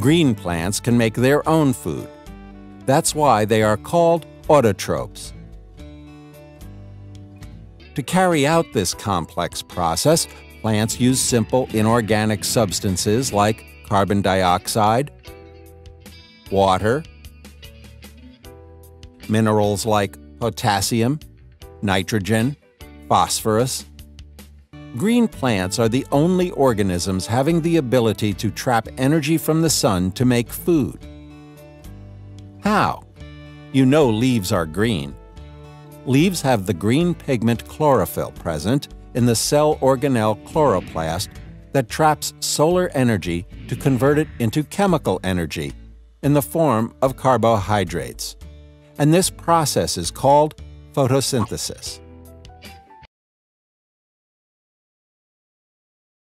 Green plants can make their own food. That's why they are called autotrophs. To carry out this complex process, plants use simple inorganic substances like carbon dioxide, water, minerals like potassium, nitrogen, phosphorus. Green plants are the only organisms having the ability to trap energy from the sun to make food. How? You know leaves are green. Leaves have the green pigment chlorophyll present in the cell organelle chloroplast that traps solar energy to convert it into chemical energy in the form of carbohydrates. And this process is called photosynthesis.